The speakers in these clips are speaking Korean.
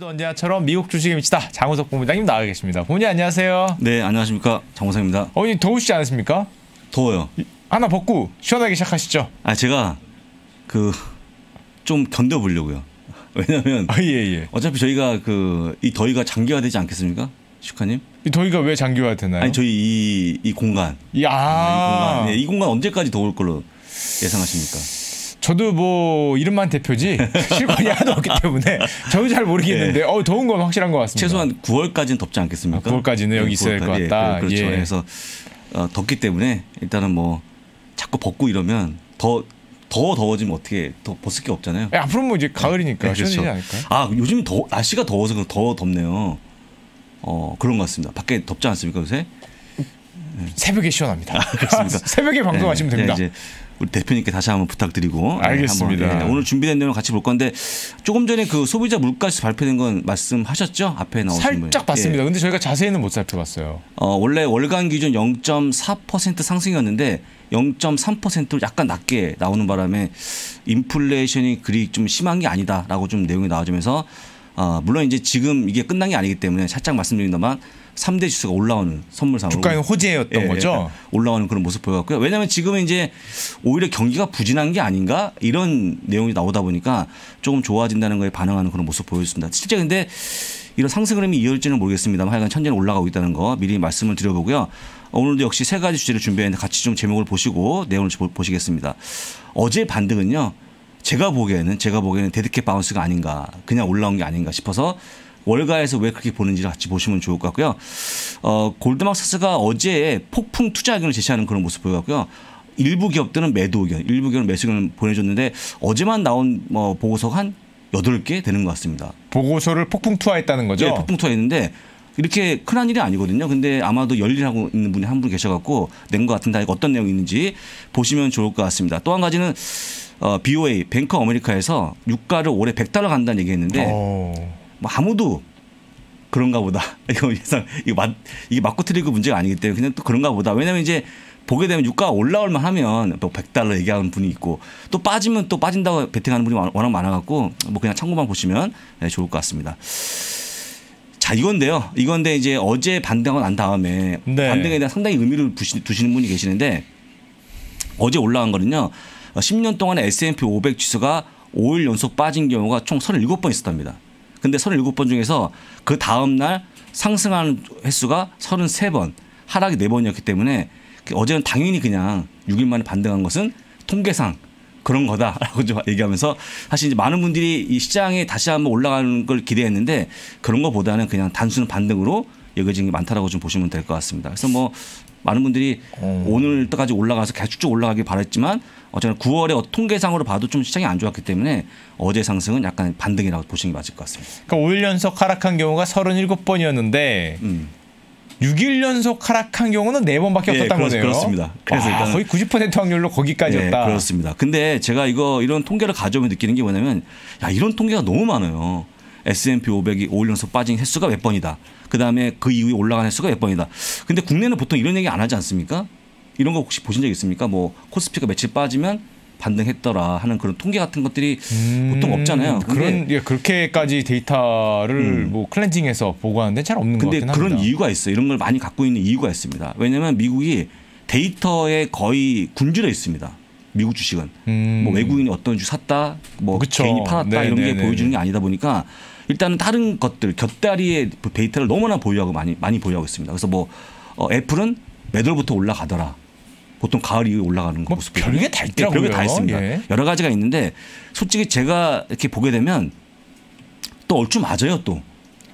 언제나처럼 미국 주식의 미치다 장우석 본부장님 나와 계십니다. 본부장 안녕하세요. 네, 안녕하십니까. 장호상입니다. 어머니 더우시지 않으십니까? 더워요. 하나 벗고 시원하게 시작하시죠. 아, 제가 그 좀 견뎌보려고요. 왜냐면 아, 예, 예. 어차피 저희가 그 이 더위가 장기화되지 않겠습니까? 슈카님? 이 더위가 왜 장기화 되나요? 아니, 저희 이, 이 공간. 이, 아, 이 공간. 네, 이 공간 언제까지 더울 걸로 예상하십니까? 저도 뭐 이름만 대표지 실권이 하나도 없기 때문에 저도 잘 모르겠는데 어 더운 건 확실한 것 같습니다. 최소한 9월까지는 덥지 않겠습니까? 아, 9월까지는 여기 있어야 될것 9월까지. 같다. 예, 그렇죠. 예. 그래서 어, 덥기 때문에 일단은 뭐 자꾸 벗고 이러면 더, 더 더워지면 어떻게 더 벗을 게 없잖아요. 예, 앞으로 뭐 이제 가을이니까 네, 그렇죠. 아 요즘 더 날씨가 더워서 그럼 더 덥네요. 어 그런 것 같습니다. 밖에 덥지 않습니까 요새? 새벽에 시원합니다. 그렇습니까? 새벽에 방송하시면 네, 됩니다. 네, 이제 우리 대표님께 다시 한번 부탁드리고 네, 알겠습니다. 한번, 네, 오늘 준비된 내용 같이 볼 건데 조금 전에 그 소비자 물가지 발표된 건 말씀하셨죠? 앞에 나오신 분. 살짝 봤습니다. 근데 저희가 자세히는 못 살펴봤어요. 어, 원래 월간 기준 0.4% 상승이었는데 0.3%로 약간 낮게 나오는 바람에 인플레이션이 그리 좀 심한 게 아니다라고 좀 내용이 나와주면서 어, 물론 이제 지금 이게 끝난 게 아니기 때문에 살짝 말씀드린다만 3대 지수가 올라오는 선물상으로 주가는 호재였던 예, 거죠. 예, 올라오는 그런 모습 보여갖고요. 왜냐하면 지금은 이제 오히려 경기가 부진한 게 아닌가 이런 내용이 나오다 보니까 조금 좋아진다는 거에 반응하는 그런 모습 보여줬습니다. 실제 근데 이런 상승 흐름이 이어질지는 모르겠습니다만 하여간 천천히 올라가고 있다는 거 미리 말씀을 드려보고요. 오늘도 역시 세 가지 주제를 준비했는데 같이 좀 제목을 보시고 내용을 보- 보시겠습니다. 어제 반등은요. 제가 보기에는 제가 보기에는 dead cat bounce가 아닌가 그냥 올라온 게 아닌가 싶어서 월가에서 왜 그렇게 보는지를 같이 보시면 좋을 것 같고요. 어, 골드막사스가 어제 폭풍 투자 의견을 제시하는 그런 모습 보여갖고요. 일부 기업들은 매도 의견, 일부 기업은 매수 의견을 보내줬는데 어제만 나온 뭐 보고서가 한 여덟 개 되는 것 같습니다. 보고서를 폭풍 투하했다는 거죠. 예, 폭풍 투하했는데 이렇게 큰한 일이 아니거든요. 근데 아마도 열일하고 있는 분이 한 분 계셔갖고 낸 것 같은데 어떤 내용이 있는지 보시면 좋을 것 같습니다. 또 한 가지는 어, BOA 뱅커 아메리카에서 유가를 올해 100달러 간다는 얘기했는데 어. 뭐 아무도 그런가 보다. 이거 예상 이거 맞 이게 맞고 틀리고 문제가 아니기 때문에 그냥 또 그런가 보다. 왜냐면 이제 보게 되면 유가가 올라올만 하면 뭐 100달러 얘기하는 분이 있고 또 빠지면 또 빠진다고 베팅하는 분이 워낙 많아갖고 뭐 그냥 참고만 보시면 네, 좋을 것 같습니다. 자 이건데요. 이건데 이제 어제 반등하고 난 다음에 네. 반등에 대한 상당히 의미를 두시, 두시는 분이 계시는데 어제 올라간 거는요. 어, 10년 동안에 S&P 500 지수가 5일 연속 빠진 경우가 총 37번 있었답니다. 근데 37번 중에서 그 다음 날 상승하는 횟수가 33번, 하락이 4번이었기 때문에 그 어제는 당연히 그냥 6일 만에 반등한 것은 통계상 그런 거다라고 좀 얘기하면서 사실 이제 많은 분들이 이 시장에 다시 한번 올라가는 걸 기대했는데 그런 것보다는 그냥 단순 반등으로 여겨진 게 많다라고 좀 보시면 될 것 같습니다. 그래서 뭐 많은 분들이 어. 오늘까지 올라가서 계속 쭉 올라가길 바랬지만 어쨌든 9월에 통계상으로 봐도 좀 시장이 안 좋았기 때문에 어제 상승은 약간 반등이라고 보시는 게 맞을 것 같습니다. 그러니까 5일 연속 하락한 경우가 37번이었는데 음. 6일 연속 하락한 경우는 4번밖에 예, 없었다는 그렇- 거네요. 그렇습니다. 그래서 와, 거의 90% 확률로 거기까지였다. 네, 그렇습니다. 근데 제가 이거 이런 통계를 가져오면 느끼는 게 뭐냐면 야 이런 통계가 너무 많아요. S&P 500이 5일 연속 빠진 횟수가 몇 번이다. 그 다음에 그 이후에 올라간 횟수가 몇 번이다. 근데 국내는 보통 이런 얘기 안 하지 않습니까? 이런 거 혹시 보신 적 있습니까? 뭐 코스피가 며칠 빠지면 반등했더라 하는 그런 통계 같은 것들이 보통 없잖아요. 근데, 음, 그런 예, 그렇게까지 데이터를 뭐 클렌징해서 보고하는 데는 잘 없는 것 근데 같긴 그런 합니다. 이유가 있어요. 이런 걸 많이 갖고 있는 이유가 있습니다. 왜냐하면 미국이 데이터에 거의 굶주려 있습니다. 미국 주식은 음. 뭐 외국인이 어떤 주 샀다, 뭐 그쵸. 개인이 팔았다 네, 이런 네, 게 네, 보여주는 네. 게 아니다 보니까 일단은 다른 것들 곁다리의 그 데이터를 너무나 보유하고 많이 많이 보유하고 있습니다. 그래서 뭐 어, 애플은 매달부터 올라가더라. 보통 가을 이후에 올라가는 거 뭐 모습 별게 다 있더라고요. 별게 다 있습니다. 예. 여러 가지가 있는데 솔직히 제가 이렇게 보게 되면 또 얼추 맞아요 또.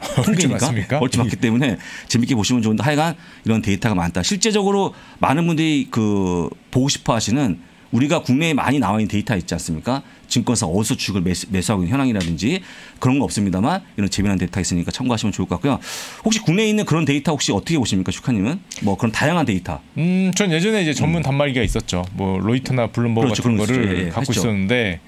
통계니까? 얼추 맞기 때문에 재밌게 보시면 좋은데 하여간 이런 데이터가 많다. 실제적으로 많은 분들이 그 보고 싶어 하시는 우리가 국내에 많이 나와 있는 데이터 있지 않습니까? 증권사 어디서 주식을 매수, 매수 하고 있는 현황이라든지 그런 거 없습니다만 이런 재미난 데이터 있으니까 참고하시면 좋을 것 같고요. 혹시 국내에 있는 그런 데이터 혹시 어떻게 보십니까? 슈카님은? 뭐 그런 다양한 데이터. 음, 전 예전에 이제 전문 단말기가 있었죠. 뭐 로이터나 블룸버그 그렇죠, 같은 거 거를. 예, 예, 갖고 했죠. 있었는데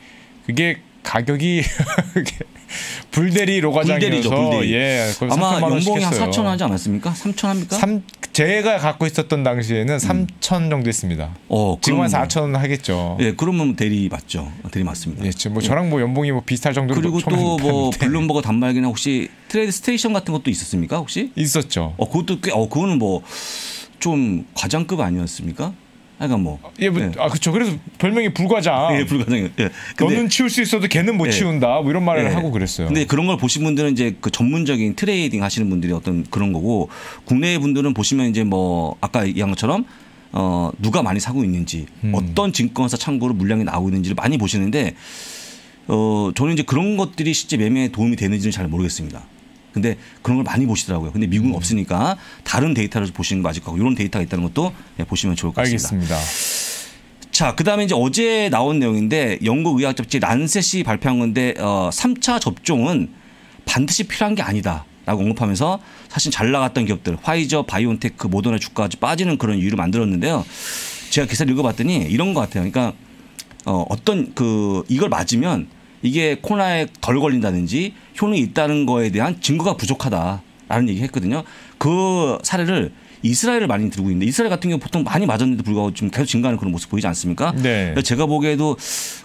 그게 가격이 불대리 로가장이어서 불대리죠, 불대리. 예, 아마 3천만 원씩 연봉이 한 했어요. 4천 하지 않았습니까? 3천 합니까? 삼 제가 갖고 있었던 당시에는 3천 정도 했습니다. 어, 지금 한 그럼 4천 원 하겠죠. 예, 그러면 대리 맞죠. 대리 맞습니다. 예, 지금 뭐 저랑 뭐 연봉이 뭐 비슷할 정도로 그리고 또 뭐 블룸버그 단말기나 혹시 트레이드 스테이션 같은 것도 있었습니까? 혹시? 있었죠. 어, 그것도 꽤, 어, 그거는 뭐 좀 과장급 아니었습니까? 하여간 뭐. 예, 뭐, 예. 아 그렇죠. 그래서 별명이 불과장. 예, 불가능해요. 예. 근데 너는 치울 수 있어도 걔는 못 예. 치운다. 뭐 이런 말을 예. 하고 그랬어요. 근데 그런 걸 보신 분들은 이제 그 전문적인 trading 하시는 분들이 어떤 그런 거고 국내 분들은 보시면 이제 뭐 아까 얘기한 것처럼 어 누가 많이 사고 있는지 음. 어떤 증권사 창고로 물량이 나오고 있는지를 많이 보시는데 어 저는 이제 그런 것들이 실제 매매에 도움이 되는지는 잘 모르겠습니다. 근데 그런 걸 많이 보시더라고요. 근데 미국은 음. 없으니까 다른 데이터를 보시는 게 맞을 것 같고 이런 데이터가 있다는 것도 예, 보시면 좋을 것 같습니다. 알겠습니다. 자, 그다음에 이제 어제 나온 내용인데 영국 의학 잡지 란셋이 발표한 건데 어 3차 접종은 반드시 필요한 게 아니다 라고 언급하면서 사실 잘 나갔던 기업들 화이자, 바이온테크, 모더나 주가가 빠지는 그런 이유를 만들었는데요. 제가 기사를 읽어봤더니 이런 것 같아요. 그러니까 어 어떤 그 이걸 맞으면 이게 코로나에 덜 걸린다든지 효능이 있다는 거에 대한 증거가 부족하다라는 얘기 했거든요. 그 사례를 이스라엘을 많이 들고 있는데 이스라엘 같은 경우 보통 많이 맞았는데도 불구하고 지금 계속 증가하는 그런 모습 보이지 않습니까? 네. 제가 보기에도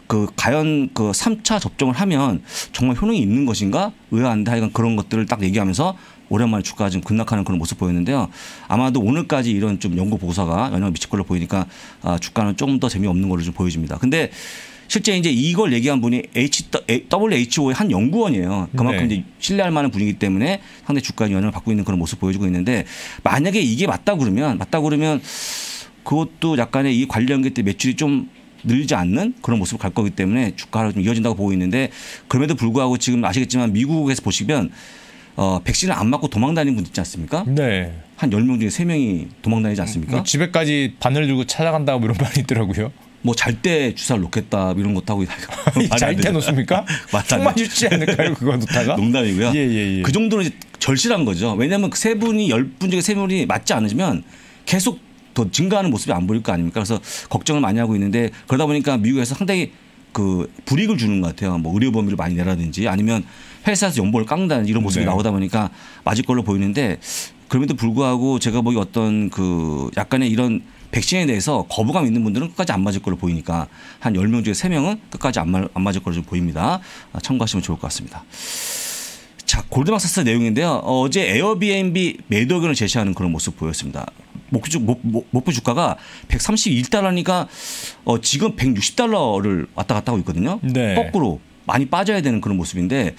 그 과연 그 3차 접종을 하면 정말 효능이 있는 것인가 의아한데 하여간 그런 것들을 딱 얘기하면서 오랜만에 주가가 좀 급락하는 그런 모습 보였는데요. 아마도 오늘까지 이런 좀 연구 보고서가 영향을 미칠 걸로 보이니까 아, 주가는 조금 더 재미없는 걸로 좀 보여집니다. 근데 실제 이제 이걸 얘기한 분이 H, WHO의 한 연구원이에요. 그만큼 네. 이제 신뢰할 만한 분이기 때문에 상당히 주가에 영향을 받고 있는 그런 모습 보여주고 있는데 만약에 이게 맞다 그러면 맞다 그러면 그것도 약간의 이 관련계 때 매출이 좀 늘지 않는 그런 모습을 갈 거기 때문에 주가로 좀 이어진다고 보고 있는데 그럼에도 불구하고 지금 아시겠지만 미국에서 보시면 어, 백신을 안 맞고 도망 다니는 분 있지 않습니까? 네. 한 10명 중에 3명이 도망 다니지 않습니까? 뭐 집에까지 바늘 들고 찾아간다고 이런 말이 있더라고요. 뭐 잘 때 주사를 놓겠다 이런 것도 하고 잘때 놓습니까? 총 맞을지 않을까요? 그거 놓다가? 농담이고요. 예, 예, 예. 그 정도는 이제 절실한 거죠. 왜냐하면 그세 분이 열 분 중에 세 분이 맞지 않으면 계속 더 증가하는 모습이 안 보일 거 아닙니까? 그래서 걱정을 많이 하고 있는데 그러다 보니까 미국에서 상당히 그 불이익을 주는 것 같아요. 뭐 의료 범위를 많이 내라든지 아니면 회사에서 연봉을 깎는다는 이런 모습이 네. 나오다 보니까 맞을 걸로 보이는데 그럼에도 불구하고 제가 보기 어떤 그 약간의 이런 백신에 대해서 거부감 있는 분들은 끝까지 안 맞을 걸로 보이니까 한 10명 중에 3명은 끝까지 안, 말- 안 맞을 걸로 좀 보입니다. 아, 참고하시면 좋을 것 같습니다. 자, 골드만삭스 내용인데요. 어, 어제 에어비앤비 매도 의견을 제시하는 그런 모습 보였습니다. 목표, 주- 목, 목, 목표 주가가 131달러니까 어, 지금 160달러를 왔다 갔다 하고 있거든요. 네. 거꾸로 많이 빠져야 되는 그런 모습인데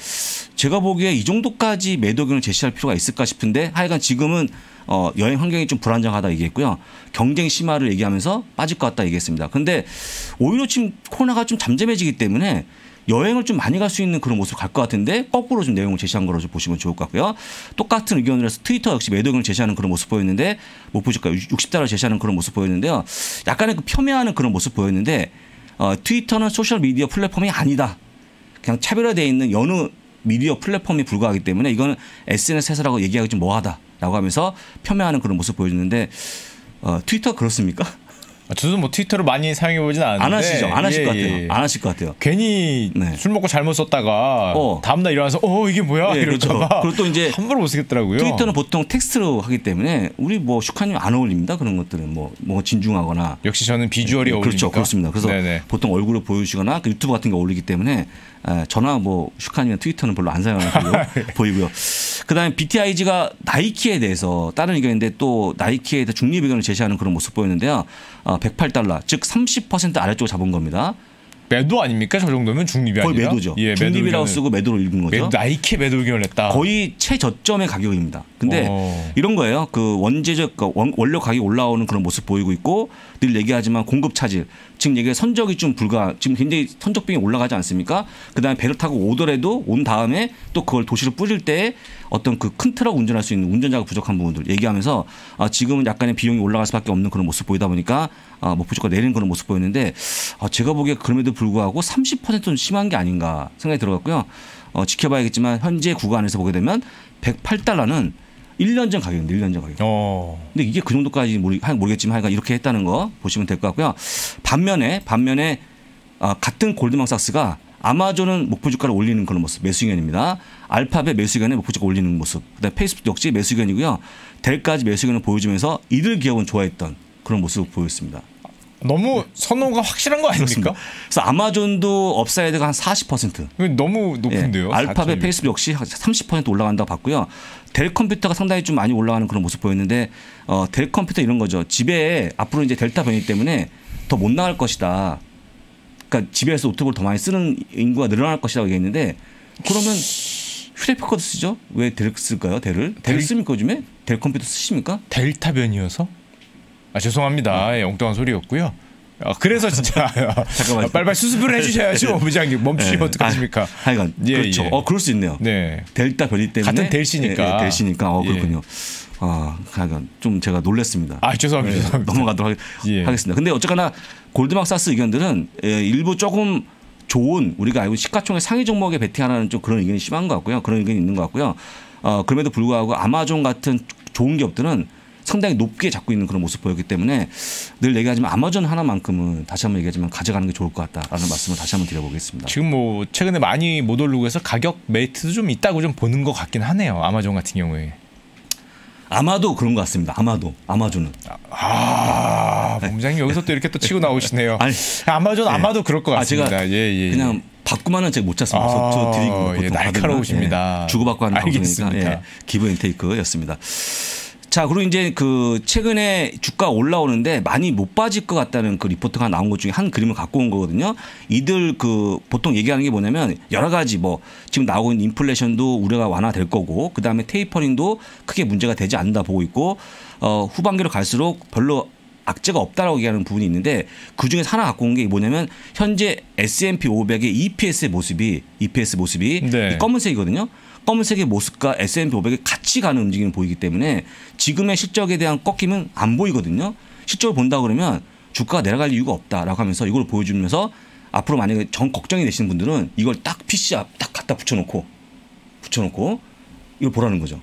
제가 보기에 이 정도까지 매도 의견을 제시할 필요가 있을까 싶은데 하여간 지금은 어, 여행 환경이 좀 불안정하다 얘기했고요. 경쟁 심화를 얘기하면서 빠질 것 같다 얘기했습니다. 근데 오히려 지금 코로나가 좀 잠잠해지기 때문에 여행을 좀 많이 갈 수 있는 그런 모습을 갈 것 같은데 거꾸로 좀 내용을 제시한 거로 좀 보시면 좋을 것 같고요. 똑같은 의견을 해서 트위터 역시 매도 의견을 제시하는 그런 모습 보였는데 목표 주가 60달러 제시하는 그런 모습 보였는데요. 약간의 그 폄훼하는 그런 모습 보였는데 어, 트위터는 소셜 미디어 플랫폼이 아니다. 그냥 차별화되어 있는 여느 미디어 플랫폼에 불과하기 때문에 이거는 SNS 회사라고 얘기하기 좀 뭐하다 라고 하면서 폄훼하는 그런 모습 보여주는데 어, 트위터 그렇습니까? 아, 저도 뭐 트위터를 많이 사용해 보진 않았는데 안 하시죠? 안 하실 예, 것 같아요. 예. 안 하실 것 같아요. 괜히 네. 술 먹고 잘못 썼다가 어. 다음날 일어나서 어 이게 뭐야 네, 그렇죠. 이럴까봐 그리고 또 이제 함부로 못 쓰겠더라고요. 트위터는 보통 텍스트로 하기 때문에 우리 뭐 슈카님 안 어울립니다. 그런 것들은 뭐, 뭐 진중하거나 역시 저는 비주얼이 어울리니까 그렇죠. 그렇습니다. 그래서 네네. 보통 얼굴을 보여주거나 그 유튜브 같은 게 어울리기 때문에 에, 저나 뭐 슈카님이나 트위터는 별로 안 사용하는 걸로 보이고요. 그다음에 BTIG가 나이키에 대해서 다른 의견인데 또 나이키에 대해 중립 의견을 제시하는 그런 모습 보였는데요. 어, 108달러 즉 30% 아래쪽을 잡은 겁니다. 매도 아닙니까? 저 정도면 중립이 거의 아니라 매도죠. 예, 중립이라고 매도 쓰고 매도를 읽은 거죠. 매도, 나이키 매도 의견을 냈다. 거의 최저점의 가격입니다. 근데 어. 이런 거예요. 그 원재적 그 원- 원료 가격이 올라오는 그런 모습 보이고 있고 늘 얘기하지만 공급 차질. 지금 얘기 선적이 좀 불가 지금 굉장히 선적 비용이 올라가지 않습니까? 그다음에 배를 타고 오더라도 온 다음에 또 그걸 도시로 뿌릴 때 어떤 그 큰 트럭 운전할 수 있는 운전자가 부족한 부분들 얘기하면서 아, 지금은 약간의 비용이 올라갈 수밖에 없는 그런 모습 보이다 보니까 아, 목표 주가 내리는 그런 모습 보였는데 아, 제가 보기에 그럼에도 불구하고 30%는 심한 게 아닌가 생각이 들어갔고요. 어, 지켜봐야겠지만 현재 구간에서 보게 되면 108달러는 1년 전 가격입니다. 1년 전 가격. 어. 근데 이게 그 정도까지 모르, 모르겠지만 하여간 이렇게 했다는 거 보시면 될 것 같고요. 반면에 반면에 아, 같은 골드만삭스가 아마존은 목표 주가를 올리는 그런 모습 매수 의견입니다. 알파벳 매수 의견에 목표 주가 올리는 모습. 그다음에 페이스북 역시 매수 의견이고요. 델까지 매수 의견을 보여주면서 이들 기업은 좋아했던 그런 모습을 보였습니다. 너무 선호가 확실한 거 아닙니까? 그래서 아마존도 upside가 한 40%. 이거 너무 높은데요. 예, 알파벳 4.6. 페이스북 역시 30% 올라간다고 봤고요. 델 컴퓨터가 상당히 좀 많이 올라가는 그런 모습 보였는데 어, 델 컴퓨터 이런 거죠. 집에 앞으로 이제 델타 변이 때문에 더 못 나갈 것이다. 그러니까 집에서 노트북을 더 많이 쓰는 인구가 늘어날 것이라고 얘기했는데 그러면 휴대폰도 쓰죠? 왜 델 쓸까요? 델을? 델 델- 씁니까 요즘에? 델 컴퓨터 쓰십니까? 델타 변이어서? 아 죄송합니다. 예, 엉뚱한 소리였고요. 아, 그래서 진짜 잠깐만요. 빨리빨리 수습을 해주셔야죠, 부장님. 멈추시면 예. 어떡하십니까? 아, 하여간 예, 그렇죠. 예. 어 그럴 수 있네요. 네. 델타 변이 때문에 같은 델시니까. 예, 예, 델시니까 어 예. 그렇군요. 아, 하여간 좀 제가 놀랐습니다. 아 죄송합니다. 네, 죄송합니다. 넘어가도록 예. 하, 겠습니다 근데 어쨌거나 골드막사스 의견들은 예, 일부 조금 좋은 우리가 알고 시가총액 상위 종목에 베팅하라는 좀 그런 의견이 심한 것 같고요. 그런 의견이 있는 것 같고요. 어, 그럼에도 불구하고 아마존 같은 좋은 기업들은 상당히 높게 잡고 있는 그런 모습 보였기 때문에 늘 얘기하지만 아마존 하나만큼은 다시 한번 얘기하지만 가져가는 게 좋을 것 같다라는 말씀을 다시 한번 드려보겠습니다. 지금 뭐 최근에 많이 못 오르고 해서 가격 메리트도 좀 있다고 좀 보는 것 같긴 하네요. 아마존 같은 경우에. 아마도 그런 것 같습니다. 아마도 아마존은 아, 본부장님 여기서 또 이렇게 또 치고 나오시네요. 아니, 아마존 아마도 그럴 것 아, 같습니다. 제가 예, 예, 그냥 받고만은 제가 못 참습니다. 저, 저 아, 드리고 보통 예, 날카로우십니다. 예, 주고받고 하는 방송이니까 알겠습니다. 예, give and take였습니다. 자, 그리고 이제 그 최근에 주가 올라오는데 많이 못 빠질 것 같다는 그 리포트가 나온 것 중에 한 그림을 갖고 온 거거든요. 이들 그 보통 얘기하는 게 뭐냐면 여러 가지 뭐 지금 나오고 있는 인플레이션도 우려가 완화될 거고 그 다음에 테이퍼링도 크게 문제가 되지 않는다 보고 있고 어, 후반기로 갈수록 별로 악재가 없다라고 얘기하는 부분이 있는데 그 중에서 하나 갖고 온 게 뭐냐면 현재 S&P 500의 EPS의 모습이 EPS 모습이 네. 이 검은색이거든요. 검은색의 모습과 S&P 500이 같이 가는 움직임을 보이기 때문에 지금의 실적에 대한 꺾임은 안 보이거든요. 실적을 본다 그러면 주가가 내려갈 이유가 없다라고 하면서 이걸 보여주면서 앞으로 만약에 정 걱정이 되시는 분들은 이걸 딱 PC 앞 딱 갖다 붙여놓고 붙여놓고 이걸 보라는 거죠.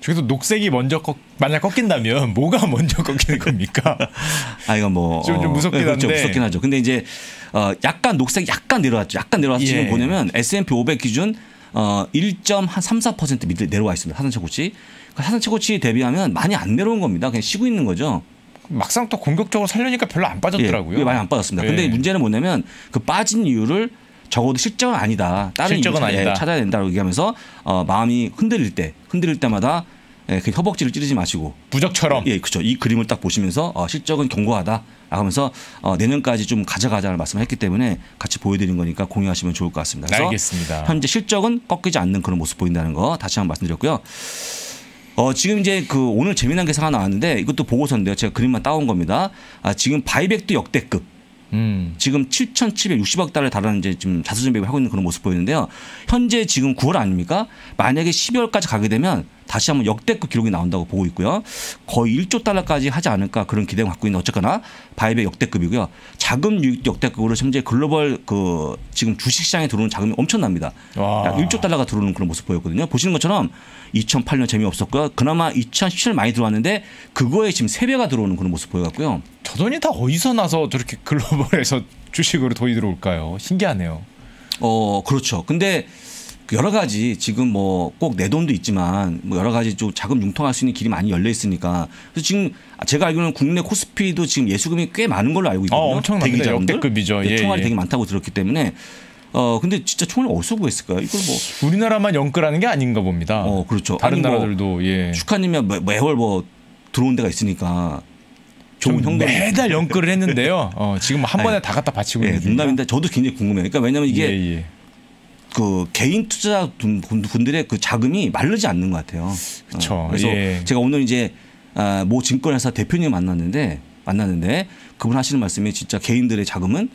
저기서 녹색이 먼저 꺾, 만약 꺾인다면 뭐가 먼저 꺾이는 겁니까? 아 이건 뭐 좀- 좀 무섭긴 그렇죠. 한데. 무섭긴 하죠. 근데 이제 어 약간 녹색 약간 내려왔죠. 약간 내려왔죠. 예. 지금 보냐면 S&P 500 기준 어 1.34% 밑에 내려와 있습니다. 하산 최고치. 그 하산 최고치 대비하면 많이 안 내려온 겁니다. 그냥 쉬고 있는 거죠. 막상 또 공격적으로 살려니까 별로 안 빠졌더라고요. 예, 많이 안 빠졌습니다. 근데 예. 문제는 뭐냐면 그 빠진 이유를 적어도 실적은 아니다. 다른 실적은 이유 찾- 예, 아니다. 찾아야 된다고 얘기하면서 어, 마음이 흔들릴 때 흔들릴 때마다 예, 그 허벅지를 찌르지 마시고 부적처럼 예, 그렇죠. 이 그림을 딱 보시면서 어, 실적은 견고하다. 하면서 어, 내년까지 좀 가져가자는 말씀을 했기 때문에 같이 보여드린 거니까 공유하시면 좋을 것 같습니다. 그래서 알겠습니다. 현재 실적은 꺾이지 않는 그런 모습 보인다는 거 다시 한번 말씀드렸고요. 어, 지금 이제 그 오늘 재미난 게 하나 나왔는데 이것도 보고서인데요. 제가 그림만 따온 겁니다. 아, 지금 바이백도 역대급. 음. 지금 7,760억 달러에 달하는 이제 지금 자수전 배입을 하고 있는 그런 모습 보이는데요. 현재 지금 9월 아닙니까? 만약에 12월까지 가게 되면 다시 한번 역대급 기록이 나온다고 보고 있고요. 거의 1조 달러까지 하지 않을까 그런 기대를 갖고 있는 어쨌거나 바이백 역대급이고요. 자금 유익 역대급으로 현재 글로벌 그 지금 주식시장에 들어오는 자금이 엄청납니다. 와. 약 1조 달러가 들어오는 그런 모습 보였거든요. 보시는 것처럼 2008년 재미없었고요. 그나마 2017년 많이 들어왔는데 그거에 지금 3배가 들어오는 그런 모습 보여갖고요. 저 돈이 다 어디서 나서 저렇게 글로벌에서 주식으로 돈이 들어올까요? 신기하네요. 어, 그렇죠. 근데 그 여러 가지 지금 뭐 꼭 내 돈도 있지만 뭐 여러 가지 좀 자금 융통할 수 있는 길이 많이 열려 있으니까 그래서 지금 제가 알기로는 국내 코스피도 지금 예수금이 꽤 많은 걸로 알고 있거든요. 어, 엄청납니다. 역대급이죠. 예, 총알이 예. 되게 많다고 들었기 때문에 어 근데 진짜 총알을 어디서 구했을까요? 이걸 뭐 우리나라만 영끌하는 게 아닌가 봅니다. 어, 그렇죠. 다른 뭐 나라들도 예. 축하님이 매, 매월 뭐 들어온 데가 있으니까 좋은 좀 형들 매달 영끌을 했는데요. 어, 지금 한 번에 다 갖다 바치고 예, 있는. 농담인데 저도 굉장히 궁금해요. 그러니까 왜냐하면 이게 예, 예. 그 개인 투자 분- 분들의 그 자금이 마르지 않는 것 같아요. 그쵸. 어, 그래서 예. 제가 오늘 이제 아, 모 증권회사 대표님 만났는데 만났는데 그분 하시는 말씀이 진짜 개인들의 자금은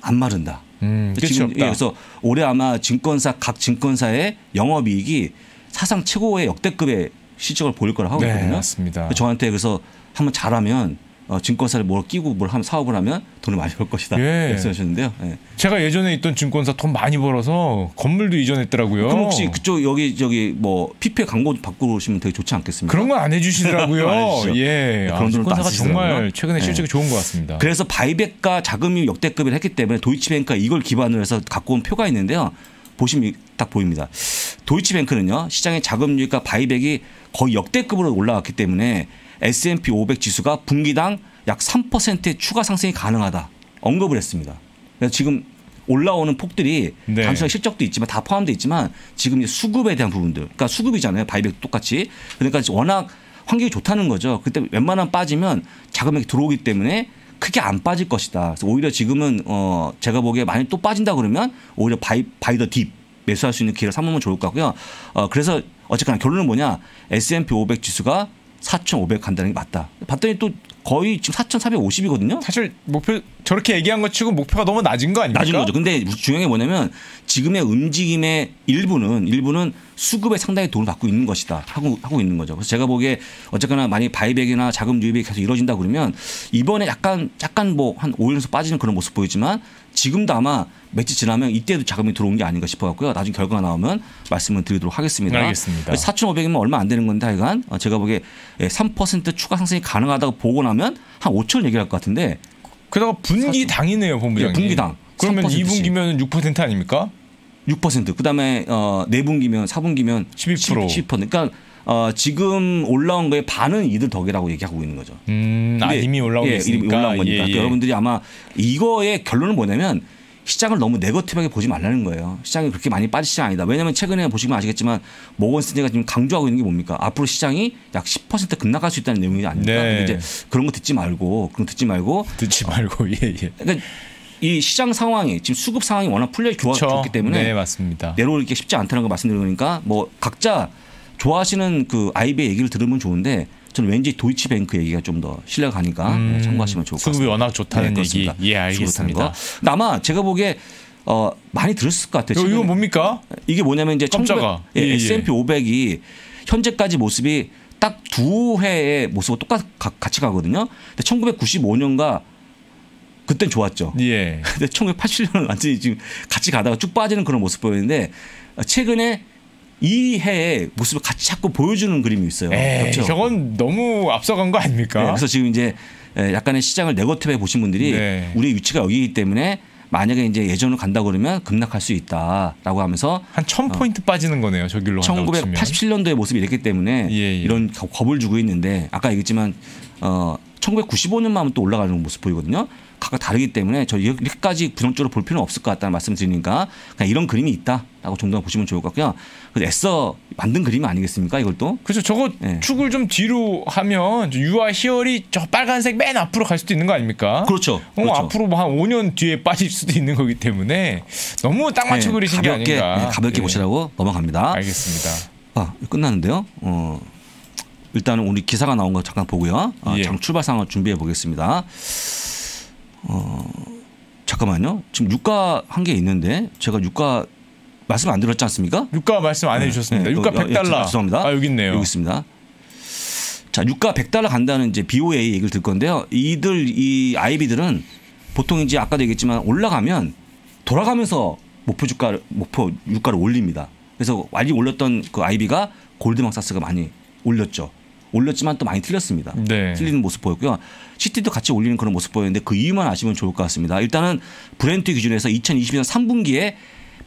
안 마른다. 음, 지금. 예, 그래서 올해 아마 증권사 각 증권사의 영업이익이 사상 최고의 역대급의 실적을 보일 거라 하고 네. 맞습니다. 저한테 그래서 한번 잘하면 어, 증권사를 뭘 끼고 뭘 하면 사업을 하면 돈을 많이 벌 것이다. 예. 말씀하셨는데요. 예. 제가 예전에 있던 증권사 돈 많이 벌어서 건물도 이전했더라고요. 그럼 혹시 그쪽 여기 저기 뭐 PPL 광고 오시면 되게 좋지 않겠습니까? 그런 건 안 해주시더라고요. 안. 예, 아, 그런 또 증권사가. 정말 최근에 네. 실적이 좋은 것 같습니다. 그래서 바이백과 자금이 역대급을 했기 때문에 도이치뱅크가 이걸 기반으로 해서 갖고 온 표가 있는데요. 보시면 딱 보입니다. 도이치뱅크는요 시장의 자금 유입과 buyback이 거의 역대급으로 올라왔기 때문에 S&P 500 지수가 분기당 약 3%의 추가 상승이 가능하다 언급을 했습니다. 그래서 지금 올라오는 폭들이 네. 단순한 실적도 있지만 다 포함되어 있지만 지금 이제 수급에 대한 부분들, 그러니까 수급이잖아요. buyback 똑같이. 그러니까 워낙 환경이 좋다는 거죠. 그때 웬만하면 빠지면 자금 유입이 들어오기 때문에 크게 안 빠질 것이다. 그래서 오히려 지금은 어 제가 보기에 많이 또 빠진다 그러면 오히려 buy buy the dip 매수할 수 있는 기회를 삼으면 좋을 것 같고요. 어 그래서 어쨌거나 결론은 뭐냐? S&P 500 지수가 4,500 간다는 게 맞다. 봤더니 또 거의 지금 4,450이거든요. 사실 목표 저렇게 얘기한 것 치고 목표가 너무 낮은 거 아닙니까? 낮은 거죠. 근데 중요한 게 뭐냐면 지금의 움직임의 일부는 일부는 수급에 상당히 도움을 받고 있는 것이다 하고 하고 있는 거죠. 그래서 제가 보기에 어쨌거나 만약 바이백이나 자금 유입이 계속 이루어진다 그러면 이번에 약간 약간 뭐 한 5일에서 빠지는 그런 모습 보이지만 지금도 아마 며칠 지나면 이때도 자금이 들어온 게 아닌가 싶어 갖고요. 나중에 결과가 나오면 말씀을 드리도록 하겠습니다. 알겠습니다. 4,500이면 얼마 안 되는 건데 하여간 어, 제가 보기에 3% 추가 상승이 가능하다고 보고 나면 한 5천 원 얘기할 것 같은데 게다가 분기 당이네요, 본부장님. 예, 분기당. 그러면 3% 씩. 2분기면 6% 아닙니까? 6% 그다음에 어 4분기면 4분기면 12%. 12%. 그러니까 어 지금 올라온 거에 반은 이들 덕이라고 얘기하고 있는 거죠. 음, 아, 이미 올라오고 예. 이미 올라온 거니까. 예, 그러니까 예. 여러분들이 아마 이거의 결론은 뭐냐면 시장을 너무 네거티브하게 보지 말라는 거예요. 시장이 그렇게 많이 빠질 시장 아니다. 왜냐하면 최근에 보시면 아시겠지만 모건 스탠리가 지금 강조하고 있는 게 뭡니까? 앞으로 시장이 약 10% 급락할 수 있다는 내용이 아닙니까? 네. 이제 그런 거 듣지 말고 그런 거 듣지 말고 듣지 말고 예, 예. 그러니까 이 시장 상황이 지금 수급 상황이 워낙 풀려? 좋았기 때문에 네, 맞습니다. 내려오기 쉽지 않다는 걸 말씀드리니까 뭐 각자 좋아하시는 그 아이비의 얘기를 들으면 좋은데 저는 왠지 도이치뱅크 얘기가 좀 더 신뢰가 가니까 네, 참고하시면 좋을 것 같습니다. 음, 수급이 워낙 좋다는 네, 얘기. 예, 알겠습니다. 아마 제가 보기에 어, 많이 들었을 것 같아요. 이거, 이거. 뭡니까? 이게 뭐냐면 이제 깜짝아. 1900, 예, 예, 예. S&P 500이 현재까지 모습이 딱두 해의 모습과 똑같 가- 같이 가거든요. 근데 1995년과 그땐 좋았죠. 예. 근데 1987년은 완전히 지금 같이 가다가 쭉 빠지는 그런 모습 보이는데 최근에 이 해의 모습을 같이 자꾸 보여주는 그림이 있어요. 에이, 그렇죠? 저건 너무 앞서간 거 아닙니까? 네, 그래서 지금 이제 에, 약간의 시장을 네거티브해 보신 분들이 네. 우리의 위치가 여기이기 때문에 만약에 이제 예전으로 간다 그러면 급락할 수 있다라고 하면서 한 1000포인트 빠지는 거네요. 저 길로 간다고 치면. 1987년도의 모습이 이랬기 때문에 예, 예. 이런 겁- 겁을 주고 있는데 아까 얘기했지만 어 1995년만 하면 또 올라가는 모습 보이거든요. 각각 다르기 때문에 저 이렇게까지 부정적으로 볼 필요는 없을 것 같다는 말씀 드리니까 그냥 이런 그림이 있다라고 정도만 보시면 좋을 것 같고요. 그래서 애써 만든 그림이 아니겠습니까 이걸 또? 그렇죠. 저거 예. 축을 좀 뒤로 하면 유아 희열이 저 빨간색 맨 앞으로 갈 수도 있는 거 아닙니까? 그렇죠. 어, 그렇죠. 앞으로 뭐 한 5년 뒤에 빠질 수도 있는 거기 때문에 너무 딱 맞춰 네, 그리신 게 가볍게 아닌가. 네, 가볍게 예. 보시라고 넘어갑니다. 알겠습니다. 아, 끝났는데요. 어, 일단 은 우리 기사가 나온 거 잠깐 보고요. 아, 예. 장 출발 상황을 준비해 보겠습니다. 어, 잠깐만요. 지금 유가 한 게 있는데 제가 유가 말씀 안 드렸지 않습니까? 유가 말씀 안 해주셨습니다. 네, 유가 어, 어, 100달러. 예, 죄송합니다. 아 여기 있네요. 여기 있습니다. 자, 유가 100달러 간다는 이제 BOA 얘기를 들 건데요. 이들 이 아이비들은 보통 이제 아까도 얘기했지만 올라가면 돌아가면서 목표 주가 목표 유가를 올립니다. 그래서 많이 올렸던 그 아이비가 골드만삭스가 많이 올렸죠. 올렸지만 또 많이 틀렸습니다. 네. 틀리는 모습 보였고요. 시티도 같이 올리는 그런 모습 보였는데 그 이유만 아시면 좋을 것 같습니다. 일단은 브렌트 기준에서 2020년 3분기에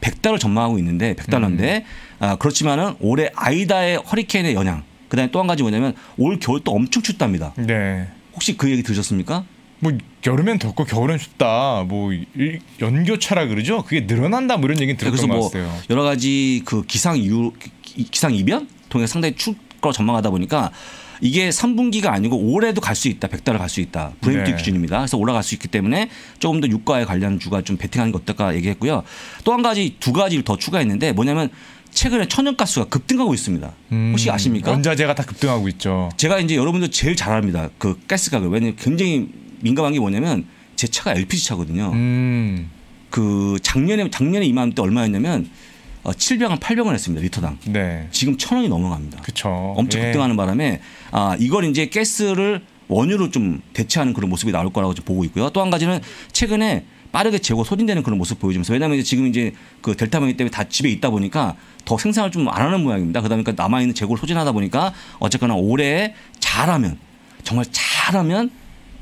100달러 전망하고 있는데 100달러인데 음. 아, 그렇지만은 올해 아이다의 허리케인의 영향 그다음에 또 한 가지 뭐냐면 올 겨울 또 엄청 춥답니다. 네. 혹시 그 얘기 들으셨습니까? 뭐 여름엔 덥고 겨울엔 춥다. 뭐 일- 연교차라 그러죠. 그게 늘어난다 뭐 이런 그래서 들었던 것뭐 같아요. 여러 가지 그 기상 이유 기- 기상 이변 통해 상당히 추울 거 전망하다 보니까 이게 3분기가 아니고 올해도 갈 수 있다. 100달러 갈 수 있다. 브렌트 네. 기준입니다. 그래서 올라갈 수 있기 때문에 조금 더 유가에 관련 주가 좀 베팅하는 게 어떨까 얘기했고요. 또 한 가지 두 가지를 더 추가했는데 뭐냐면 최근에 천연가스가 급등하고 있습니다. 혹시 음, 아십니까? 원자재가 다 급등하고 있죠. 제가 이제 여러분들 제일 잘 압니다. 그 가스 가격. 왜냐면 굉장히 민감한 게 뭐냐면 제 차가 LPG 차거든요. 음. 그 작년에 작년에 이맘때 얼마였냐면 어, 700원, 800원 했습니다. 리터당. 네. 지금 천 원이 넘어갑니다. 그쵸. 엄청 예. 급등하는 바람에 아 이걸 이제 가스를 원유로 좀 대체하는 그런 모습이 나올 거라고 좀 보고 있고요. 또 한 가지는 최근에 빠르게 재고 소진되는 그런 모습 보여주면서 왜냐하면 이제 지금 이제 그 델타 변이 때문에 다 집에 있다 보니까 더 생산을 좀 안 하는 모양입니다. 그다음에 그 남아 있는 재고를 소진하다 보니까 어쨌거나 올해 잘하면 정말 잘하면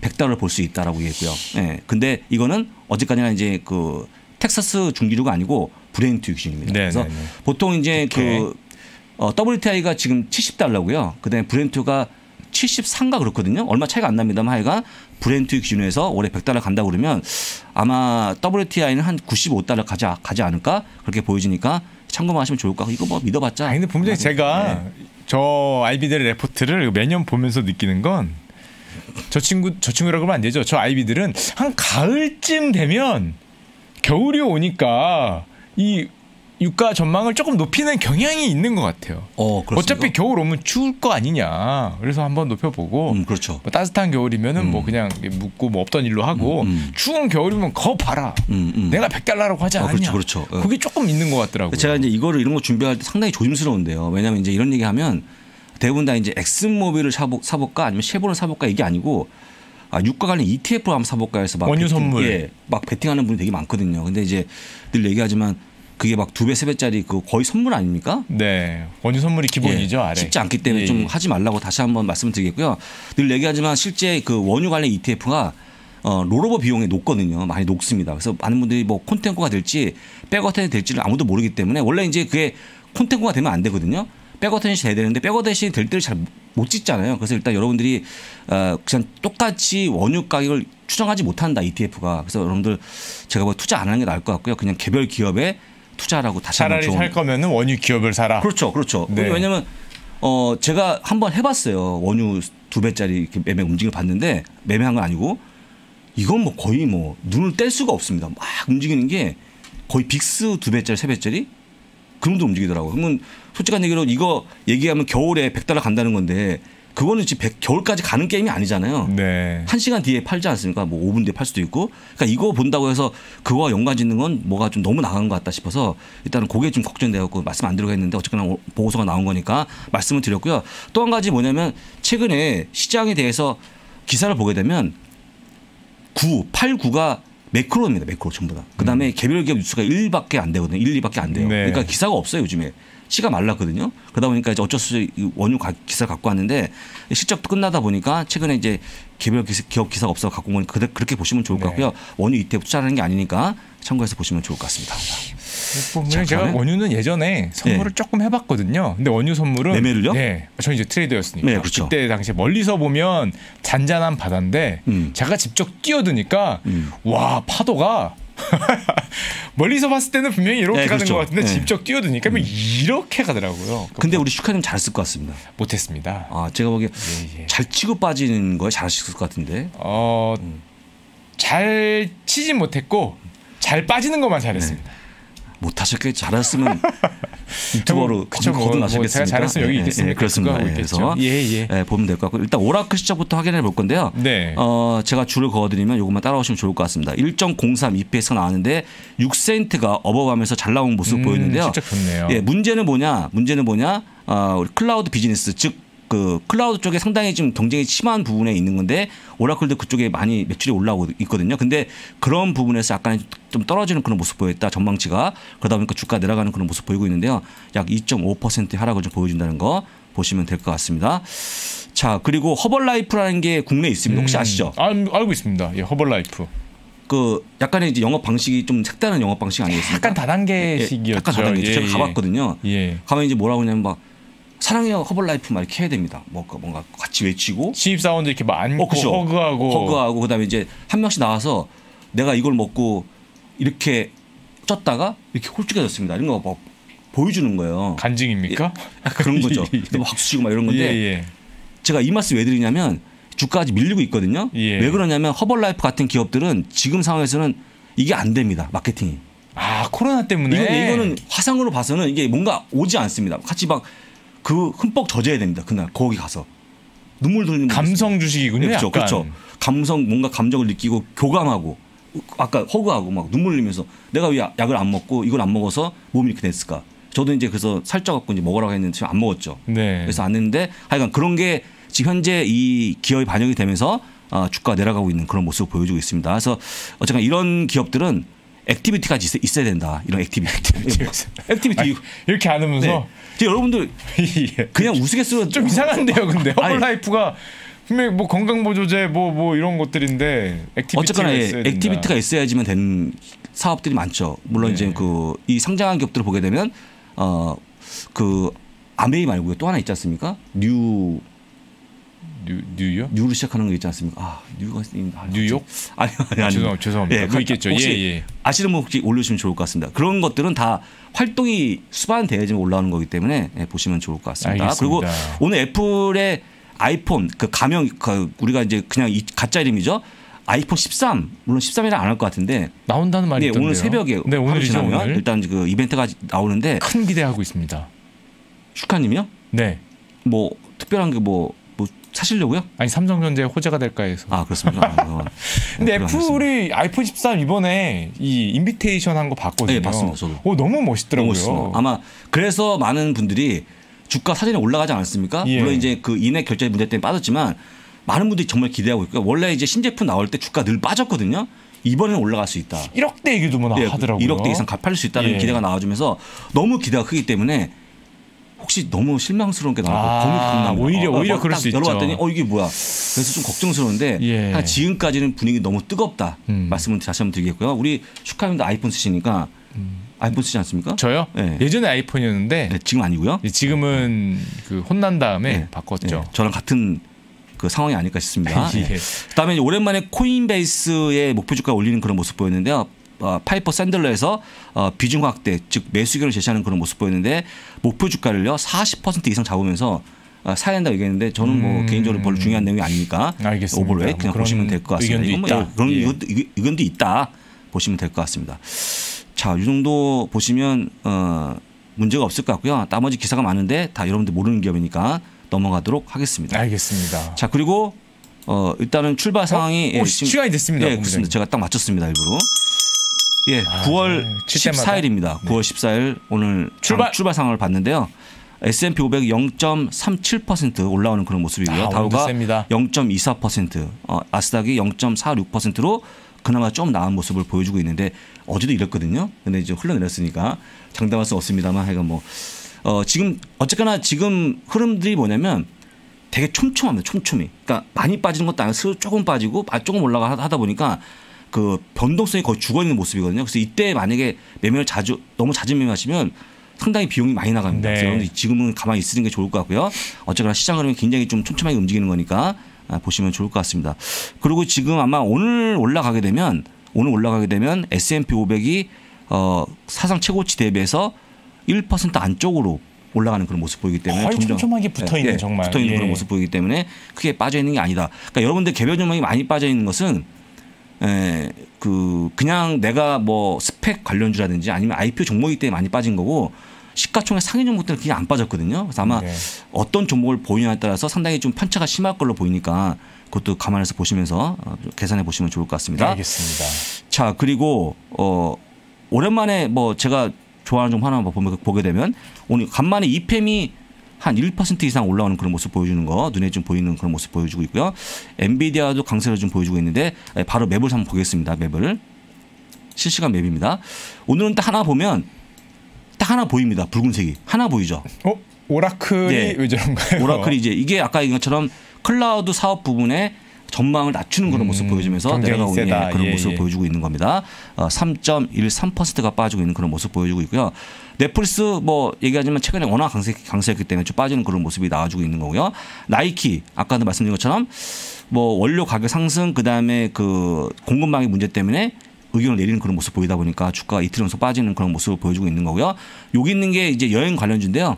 100달러를 볼수 있다라고 얘기했고요. 예. 근데 이거는 어제까지나 이제 그 텍사스 중기류가 아니고 브렌트 기준입니다. 네, 그래서 네, 네. 보통 이제 오케이. 그 어, WTI가 지금 70달러고요. 그다음에 브렌트가 73가 그렇거든요. 얼마 차이가 안 납니다만 하여간 브렌트 기준에서 올해 100달러 간다 그러면 아마 WTI는 한 95달러 가지, 가지 않을까 그렇게 보여지니까 참고만 하시면 좋을 것 같고 이거 뭐 믿어봤자 아니 근데 분명히 제가 네. 저 아이비들의 레포트를 매년 보면서 느끼는 건 저 친구 저 친구라고 하면 안 되죠. 저 아이비들은 한 가을쯤 되면 겨울이 오니까 이 유가 전망을 조금 높이는 경향이 있는 것 같아요. 어, 그렇습니까? 어차피 겨울 오면 추울 거 아니냐. 그래서 한번 높여보고 음, 그렇죠. 뭐 따뜻한 겨울이면은 뭐 그냥 묻고 뭐 없던 일로 하고 음, 음. 추운 겨울이면 거 봐라. 음, 음. 내가 100달러라고 하지 어, 않았냐. 그렇죠, 그렇죠. 어. 그게 조금 있는 것 같더라고요. 제가 이제 이거를 이런 거 준비할 때 상당히 조심스러운데요. 왜냐하면 이제 이런 얘기하면 대부분 다 이제 엑슨모빌을 사보, 사볼까 아니면 쉐브론을 사볼까 이게 아니고 아, 유가 관련 ETF를 한번 사볼까 해서 막 원유 베팅, 선물. 예, 막 베팅하는 분이 되게 많거든요. 근데 이제 늘 얘기하지만 그게 막 두 배 세 배짜리 그 거의 선물 아닙니까? 네. 원유 선물이 기본이죠, 예, 아래. 쉽지 않기 때문에 예, 좀 예. 하지 말라고 다시 한번 말씀드리겠고요. 늘 얘기하지만 실제 그 원유 관련 ETF가 어, rollover 비용이 높거든요. 많이 높습니다. 그래서 많은 분들이 뭐 contango가 될지 backwardation이 될지를 아무도 모르기 때문에 원래 이제 그게 콘텐츠가 되면 안 되거든요. 백어텐이 돼야 되는데 백어텐이 될 때를 잘 못 짓잖아요. 그래서 일단 여러분들이 어, 그냥 똑같이 원유 가격을 추정하지 못한다 ETF가. 그래서 여러분들 제가 뭐 투자 안 하는 게 나을 것 같고요. 그냥 개별 기업에 투자라고 다시 한번 차라리 좀살 거면은 원유 기업을 사라. 그렇죠, 그렇죠. 네. 왜냐하면 어 제가 한번 해봤어요. 원유 두 배짜리 이렇게 매매 움직임을 봤는데 매매한 건 아니고 이건 뭐 거의 뭐 눈을 뗄 수가 없습니다. 막 움직이는 게 거의 빅스 두 배짜리 세 배짜리 그 정도 움직이더라고요. 그러면 솔직한 얘기로 이거 얘기하면 겨울에 100달러 간다는 건데 그거는 지금 100 겨울까지 가는 게임이 아니잖아요. 네. 한 시간 뒤에 팔지 않습니까? 뭐 5분 뒤에 팔 수도 있고. 그러니까 이거 본다고 해서 그거와 연관 짓는 건 뭐가 좀 너무 나간 것 같다 싶어서 일단은 그게 좀 걱정되었고 말씀 안 드리고 했는데 어쨌거나 오- 보고서가 나온 거니까 말씀을 드렸고요. 또 한 가지 뭐냐면 최근에 시장에 대해서 기사를 보게 되면 9, 8, 9가 매크로입니다. 매크로 전부 다. 그다음에 개별 기업 뉴스가 1밖에 안 되거든요. 1, 2밖에 안 돼요. 네. 그러니까 기사가 없어요, 요즘에. 씨가 말랐거든요. 그러다 보니까 이제 어쩔 수 없이 이 원유 가- 기사를 갖고 왔는데 실적도 끝나다 보니까 최근에 이제 개별 기사, 기업 기사가 없어 갖고 그대- 그렇게 보시면 좋을 것 네. 같고요. 원유 ETF 투자하는 게 아니니까 참고해서 보시면 좋을 것 같습니다. 보면 자, 제가 원유는 예전에 선물을 네. 조금 해봤거든요. 근데 원유 선물은 매매를요? 네, 저 이제 트레이더였으니까. 네, 그렇죠. 그때 당시에 멀리서 보면 잔잔한 바다인데 음. 제가 직접 뛰어드니까 음. 와 파도가 멀리서 봤을 때는 분명히 이렇게 네, 가는 그렇죠. 것 같은데 네. 직접 뛰어드니까 뭐 이렇게 가더라고요. 근데 우리 슈카 님 잘했을 것 같습니다. 못했습니다. 아, 제가 보기에 예, 예. 잘 치고 빠지는 거에 잘하셨을 것 같은데. 어, 잘 치진 못했고 잘 빠지는 것만 잘했습니다. 못하셨겠 잘했으면 유튜버로 그쵸, 뭐, 거듭나셨겠습니까? 뭐 제가 잘했으면 여기 예, 예, 있겠습니까? 예, 그렇습니다. 하고 예. 예, 예. 예, 보면 될 것 같고 일단 오라클 시작부터 확인해 볼 건데요. 네. 어, 제가 줄을 그어드리면 이것만 따라오시면 좋을 것 같습니다. 1.03 EPS가 나왔는데 6센트가 넘어가면서 잘 나온 모습 음, 보이는데요. 진짜 좋네요. 예, 문제는 뭐냐? 문제는 뭐냐? 어, 우리 클라우드 비즈니스 즉 그 클라우드 쪽에 상당히 좀 경쟁이 심한 부분에 있는 건데 오라클도 그쪽에 많이 매출이 올라오고 있거든요. 근데 그런 부분에서 약간 좀 떨어지는 그런 모습 보였다 전망치가 그러다 보니까 주가 내려가는 그런 모습 보이고 있는데요. 약 2.5%의 하락을 좀 보여준다는 거 보시면 될 것 같습니다. 자 그리고 허벌라이프라는 게 국내에 있습니다. 혹시 음, 아시죠? 알, 알고 있습니다. 예, 허벌라이프. 그 약간의 이제 영업 방식이 좀 색다른 영업 방식 아니겠습니까? 약간 다단계식이었죠. 예, 약간 다단계. 예, 제가 예. 가봤거든요. 예. 가면 이제 뭐라고 하냐면 막 사랑해요 허벌라이프 막 이렇게 해야 됩니다. 뭔가 뭔가 같이 외치고 신입 사원들 이렇게 막 안고 어, 그죠. hug하고 hug하고 그다음에 이제 한 명씩 나와서 내가 이걸 먹고 이렇게 쪘다가 이렇게 홀쭉해졌습니다. 이런 거 막 보여주는 거예요. 간증입니까? 아, 그런 거죠. 예. 그래서 막 박수 치고 막 이런 건데 예, 예. 제가 이 말씀 왜 드리냐면 주가가 아직 밀리고 있거든요. 예. 왜 그러냐면 허벌라이프 같은 기업들은 지금 상황에서는 이게 안 됩니다. 마케팅이. 아 코로나 때문에 이거, 이거는 화상으로 봐서는 이게 뭔가 오지 않습니다. 같이 막 그 흠뻑 젖어야 됩니다. 그날 거기 가서 눈물 흘리는 감성 주식이군요. 그렇죠, 약간. 그렇죠. 감성 뭔가 감정을 느끼고 교감하고 아까 hug하고 막 눈물 흘리면서 내가 왜 약을 안 먹고 이걸 안 먹어서 몸이 이렇게 됐을까? 저도 이제 그래서 살쪄갖고 이제 먹으라고 했는데 지금 안 먹었죠. 네. 그래서 안 했는데 하여간 그런 게 지금 현재 이 기업이 반영이 되면서 어, 주가가 내려가고 있는 그런 모습을 보여주고 있습니다. 그래서 어쨌든 이런 기업들은 activity가 있- 있어야 된다. 이런 activity. activity. 아니, 이렇게 안 하면서 네. 여러분들 예. 그냥 우스갯소리로 좀 이상한데요, 근데. 허벌라이프가 분명히 뭐 건강보조제 뭐뭐 이런 것들인데 activity가 어쨌거나 예, 있어야. activity가 있어야지만 되는 사업들이 많죠. 물론 네. 이제 그 이 상장한 기업들을 보게 되면 어 그 암웨이 말고요 또 하나 있지 않습니까? 뉴 뉴, 뉴요? 뉴로 시작하는 거 있지 않습니까? 아 뉴가 있- 아, 뉴욕? 아니 아니 아니 죄송- 죄송합니다. 뭐 있겠죠. 혹시 예, 예. 아시는 분 혹시 올려주시면 좋을 것 같습니다. 그런 것들은 다 활동이 수반돼야지 올라오는 거기 때문에 예, 보시면 좋을 것 같습니다. 알겠습니다. 그리고 오늘 애플의 아이폰 그 가명 그 우리가 이제 그냥 이 가짜 이름이죠. 아이폰 13 물론 13이라 안 할 것 같은데 나온다는 말이 네, 있던데요. 오늘 새벽에 네, 오늘이죠, 오늘. 일단 그 이벤트가 나오는데 큰 기대하고 있습니다. 슈카님이요? 네. 뭐 특별한 게뭐뭐 사시려고요? 아니 삼성전자의 호재가 될까 해서. 아 그렇습니다. 아, 어. 근데 애플이 아이폰 13 이번에 이 인비테이션 한 거 봤거든요. 네, 봤습니다, 저도. 오, 너무 너무 멋있더라고요. 멋있습니다. 아마 그래서 많은 분들이 주가 사전에 올라가지 않았습니까? 예. 물론 이제 그 인해 결제 문제 때문에 빠졌지만 많은 분들이 정말 기대하고 있고요. 원래 이제 신제품 나올 때 주가 늘 빠졌거든요. 이번에는 올라갈 수 있다. 1억대 얘기도 뭐 예, 하더라고요. 1억대 이상 갚을 수 있다는 예. 기대가 나와주면서 너무 기대가 크기 때문에 혹시 너무 실망스러운 게 나올까 아, 검이 겁나 오히려- 오히려 그럴 수 있죠. 열어봤더니 어 이게 뭐야 그래서 좀 걱정스러운데 예. 한 지금까지는 분위기 너무 뜨겁다 음. 말씀을 다시 한번 드리겠고요 우리 슈카님도 아이폰 쓰시니까 아이폰 쓰지 않습니까? 저요? 네. 예전에 아이폰이었는데 네, 지금 아니고요 지금은 그 혼난 다음에 네. 바꿨죠. 네, 저랑 같은 그 상황이 아닐까 싶습니다. 예. 네. 그다음에 오랜만에 코인베이스의 목표 주가 올리는 그런 모습 보였는데요. 어, 파이퍼 샌들러에서 어, 비중 확대, 즉 매수 의견을 제시하는 그런 모습 보였는데 목표 주가를요 40% 이상 잡으면서 어, 사야 된다고 얘기했는데 저는 뭐 음. 개인적으로 별로 중요한 내용이 아니니까 알겠습니다. overweight 뭐 그냥 그런 보시면 될 것 같습니다. 의견도 이건 뭐 있다. 그런 예. 의견도, 있다 보시면 될 것 같습니다. 자, 이 정도 보시면 어, 문제가 없을 것 같고요. 나머지 기사가 많은데 다 여러분들 모르는 기업이니까 넘어가도록 하겠습니다. 알겠습니다. 자 그리고 어 일단은 출발 상황이 오, 지금- 시간이 됐습니다, 예. 그렇습니다. 제가 딱 맞췄습니다 일부러. 예, 아, 9월 네, 칠 때마다. 14일입니다. 9월 14일 오늘 출발! 장- 출발 상황을 봤는데요. S&P 500 0.37% 올라오는 그런 모습이고요. 아, 다우가 오늘도 셉니다. 0.24%, 어, 아스닥이 0.46%로 그나마 좀 나은 모습을 보여주고 있는데 어제도 이랬거든요. 근데 이제 흘러내렸으니까 장담할 수 없습니다만 하여간 뭐 어, 지금 어쨌거나 지금 흐름들이 뭐냐면 되게 촘촘합니다. 촘촘히. 그러니까 많이 빠지는 것도 아니고 조금 빠지고 아, 조금 올라가 하다 보니까 그 변동성이 거의 죽어 있는 모습이거든요. 그래서 이때 만약에 매매를 자주 너무 자주 매매하시면 상당히 비용이 많이 나갑니다. 네. 그래서 지금은 가만히 있으는 게 좋을 것 같고요. 어쨌거나 시장 흐름이 굉장히 좀 촘촘하게 움직이는 거니까 아, 보시면 좋을 것 같습니다. 그리고 지금 아마 오늘 올라가게 되면 오늘 올라가게 되면 S&P 500이 어, 사상 최고치 대비해서 1% 안쪽으로 올라가는 그런 모습 보이기 때문에 거의 점점 촘촘하게 붙어 있는 예, 예, 정말. 붙어 있는 예. 그런 모습 보이기 때문에 크게 빠져 있는 게 아니다. 그러니까 여러분들 개별 종목이 많이 빠져 있는 것은 에, 그 그냥 내가 뭐 스펙 관련주라든지 아니면 IPO 종목이기 때문에 많이 빠진 거고 시가총액 상위 종목들은 그냥 안 빠졌거든요. 그래서 아마 네. 어떤 종목을 보이냐에 따라서 상당히 좀 편차가 심할 걸로 보이니까 그것도 감안해서 보시면서 어, 좀 계산해 보시면 좋을 것 같습니다. 알겠습니다. 자 그리고 어 오랜만에 뭐 제가 좋아하는 종 하나 보면 보게 되면 오늘 간만에 이팸이 한 1% 이상 올라오는 그런 모습 보여주는 거 눈에 좀 보이는 그런 모습 보여주고 있고요. 엔비디아도 강세를 좀 보여주고 있는데 예, 바로 맵을 한번 보겠습니다. 맵을 실시간 맵입니다. 오늘은 딱 하나 보면 딱 하나 보입니다. 붉은색이 하나 보이죠. 어? 오라클이 네. 왜 저런가요? 오라클이 이제 이게 아까 얘기한 것처럼 클라우드 사업 부분에 전망을 낮추는 그런 모습 음, 보여주면서 내려가고 있는. 그런 예, 모습을 예. 보여주고 있는 겁니다. 어, 3.13%가 빠지고 있는 그런 모습 보여주고 있고요. 넷플릭스 뭐 얘기하지만 최근에 워낙 강세, 강세했기 때문에 좀 빠지는 그런 모습이 나와주고 있는 거고요. 나이키 아까도 말씀드린 것처럼 뭐 원료 가격 상승 그다음에 그 공급망의 문제 때문에 의견을 내리는 그런 모습 보이다 보니까 주가가 이틀 연속 빠지는 그런 모습을 보여주고 있는 거고요. 여기 있는 게 이제 여행 관련주인데요.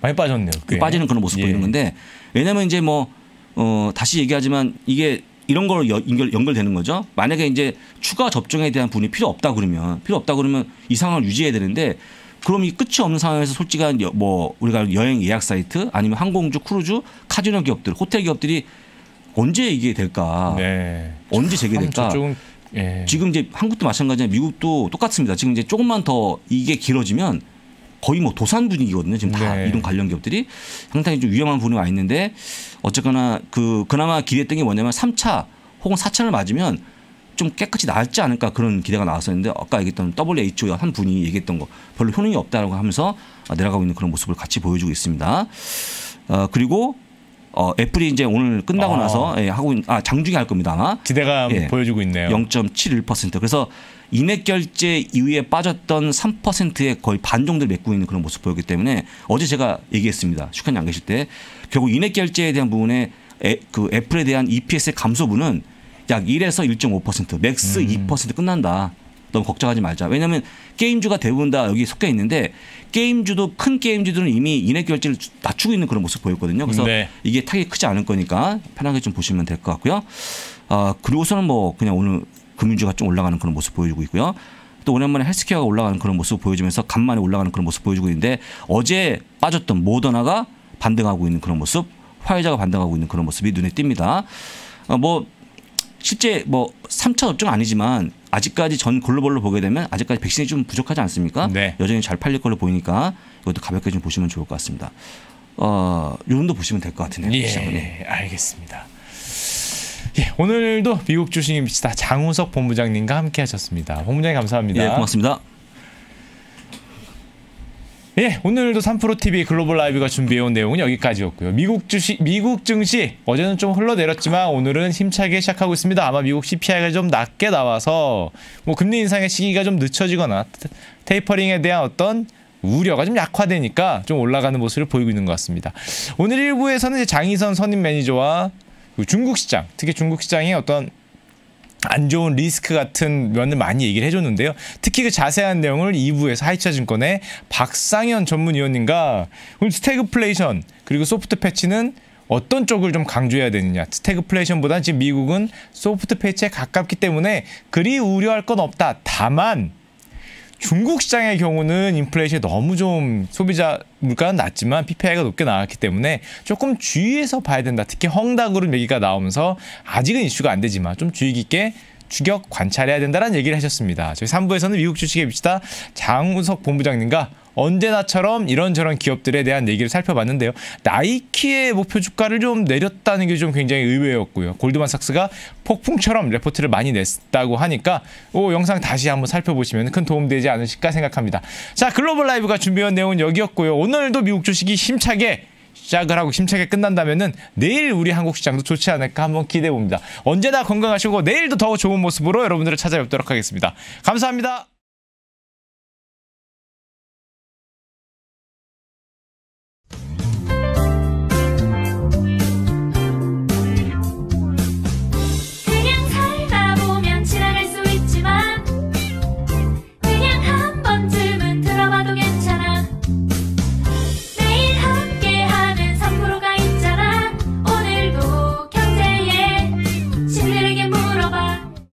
많이 빠졌네요. 꽤. 빠지는 그런 모습 예. 보이는 건데 왜냐면 이제 뭐 어, 다시 얘기하지만 이게 이런 걸로 여- 연결, 연결되는 거죠. 만약에 이제 추가 접종에 대한 부분이 필요 없다 그러면 필요 없다 그러면 이 상황을 유지해야 되는데 그럼 이 끝이 없는 상황에서 솔직한 여- 뭐 우리가 여행 예약 사이트 아니면 항공주, 크루즈, 카지노 기업들, 호텔 기업들이 언제 이게 될까? 네. 언제 참 재개될까? 예. 지금 이제 한국도 마찬가지냐 미국도 똑같습니다. 지금 이제 조금만 더 이게 길어지면 거의 뭐 도산 분위기거든요. 지금 다 네. 이동 관련 기업들이 상당히 좀 위험한 부분이 와 있는데 어쨌거나 그 그나마 기대했던 게 뭐냐면 3차 혹은 4차를 맞으면 좀 깨끗이 나았지 않을까 그런 기대가 나왔었는데 아까 얘기했던 WHO 한 분이 얘기했던 거 별로 효능이 없다라고 하면서 내려가고 있는 그런 모습을 같이 보여주고 있습니다. 어, 그리고 어, 애플이 이제 오늘 끝나고 아. 나서 예, 하고 있, 아 장중에 할 겁니다 아마 기대감 예. 보여주고 있네요. 0.71% 그래서 in-app 결제 이후에 빠졌던 3%의 거의 반 정도를 메꾸고 있는 그런 모습 보였기 때문에 어제 제가 얘기했습니다. 슈카님 안 계실 때 결국 in-app 결제에 대한 부분에 애, 그 애플에 대한 EPS의 감소분은 약 1에서 1.5% max 음. 2% 끝난다. 너무 걱정하지 말자. 왜냐하면 게임주가 대부분 다 여기 속해 있는데 게임주도 큰 게임주들은 이미 인액 결제를 낮추고 있는 그런 모습 보였거든요. 그래서 네. 이게 타격이 크지 않을 거니까 편하게 좀 보시면 될 것 같고요. 아 그리고서는 뭐 그냥 오늘 금융주가 좀 올라가는 그런 모습 보여주고 있고요. 또 오랜만에 헬스케어가 올라가는 그런 모습 보여주면서 간만에 올라가는 그런 모습 보여주고 있는데 어제 빠졌던 모더나가 반등하고 있는 그런 모습, 화이자가 반등하고 있는 그런 모습이 눈에 띕니다. 어, 뭐 실제 뭐 3차 접종 아니지만 아직까지 전 글로벌로 보게 되면 아직까지 백신이 좀 부족하지 않습니까? 네. 여전히 잘 팔릴 걸로 보이니까 이것도 가볍게 좀 보시면 좋을 것 같습니다. 어, 요 정도 보시면 될 것 같은데요. 시작은. 네. 예, 알겠습니다. 예, 오늘도 미국 주식입니다. 장우석 본부장님과 함께 하셨습니다. 본부장님 감사합니다. 예, 고맙습니다. 예, 오늘도 3프로TV 글로벌 라이브가 준비해온 내용은 여기까지였고요. 미국 주식, 미국 증시, 어제는 좀 흘러내렸지만 오늘은 힘차게 시작하고 있습니다. 아마 미국 CPI가 좀 낮게 나와서 뭐 금리 인상의 시기가 좀 늦춰지거나 tapering에 대한 어떤 우려가 좀 약화되니까 좀 올라가는 모습을 보이고 있는 것 같습니다. 오늘 1부에서는 이제 장희선 선임 매니저와 그 중국 시장, 특히 중국 시장의 어떤 안 좋은 리스크 같은 면을 많이 얘기를 해줬는데요. 특히 그 자세한 내용을 2부에서 하이투자증권의 박상현 전문위원님과 스태그플레이션 그리고 soft patch는 어떤 쪽을 좀 강조해야 되느냐. 스태그플레이션보다는 지금 미국은 soft patch에 가깝기 때문에 그리 우려할 건 없다. 다만 중국 시장의 경우는 인플레이션이 너무 좀 소비자 물가는 낮지만 PPI가 높게 나왔기 때문에 조금 주의해서 봐야 된다. 특히 헝다그룹 얘기가 나오면서 아직은 이슈가 안 되지만 좀 주의 깊게 추격 관찰해야 된다는 얘기를 하셨습니다. 저희 3부에서는 미국 주식에 비치다 장우석 본부장님과 언제나처럼 이런저런 기업들에 대한 얘기를 살펴봤는데요. 나이키의 목표 주가를 좀 내렸다는 게 좀 굉장히 의외였고요. 골드만삭스가 폭풍처럼 레포트를 많이 냈다고 하니까 오 영상 다시 한번 살펴보시면 큰 도움 되지 않으실까 생각합니다. 자 글로벌 라이브가 준비한 내용은 여기였고요. 오늘도 미국 주식이 힘차게 시작을 하고 힘차게 끝난다면은 내일 우리 한국 시장도 좋지 않을까 한번 기대해 봅니다. 언제나 건강하시고 내일도 더 좋은 모습으로 여러분들을 찾아뵙도록 하겠습니다. 감사합니다.